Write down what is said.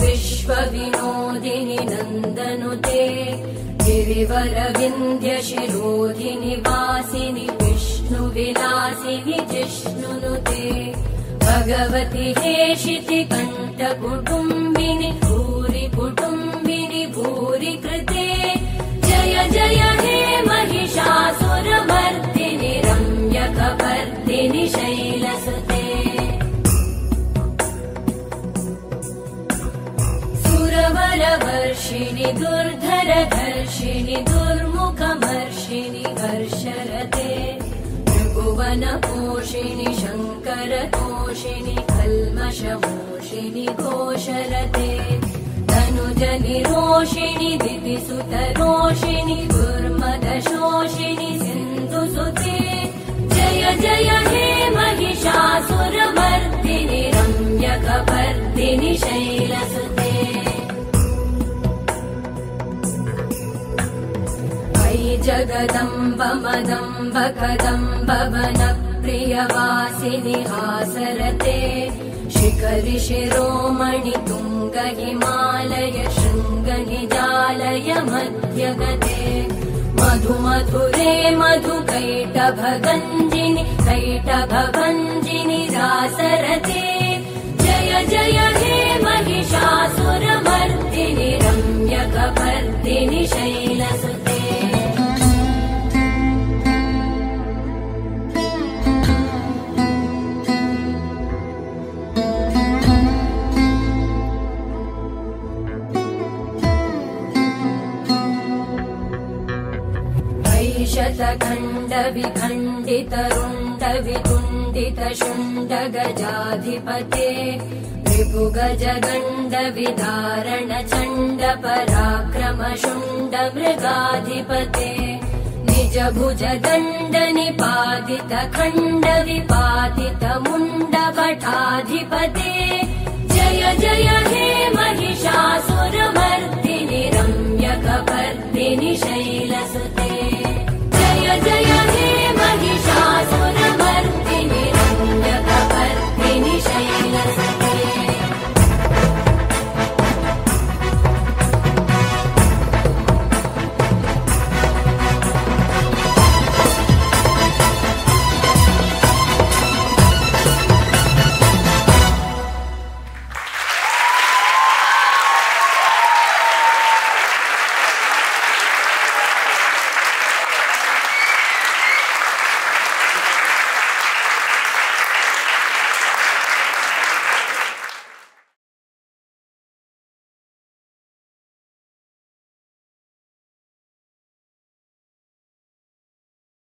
विश्वविनोदिनि नन्दनुते। नन्दनुतेवरविन्द्यशिरोदिनि वासिनि विष्णुविलासिनि जिष्णुनुते। भगवति हेशिति शितिकण्ठकुटुम्बिनि सुरवरवर्षिणि दुर्धरधर्षिणि दुर्मुखमर्षिणि हर्षरते भुवनपोषिणि शङ्करतोषिणि कल्मषमोषिणि घोषरते तनुजनिरोषिणि दितिसुतरोषिणि दुर्मदशोषिणि सिन्धुसुते अयि जगदम्ब मदम्ब कदम्ब वनप्रियवासिनि हासरते शिखरि शिरोमणि तुङ्ग हिमालय शृङ्गनिजालय मध्यगते मधु मधुरे मधु कैटभगञ्जिनि कैटभभञ्जिनि रासरते जय जय शतखण्ड विखण्डित रुण्ड वितुण्डित शुण्ड गजाधिपते रिपु गज गण्ड विदारण चण्ड पराक्रम शुण्ड मृगाधिपते निज भुज दण्ड निपातित खण्ड विपातित मुण्ड भटाधिपते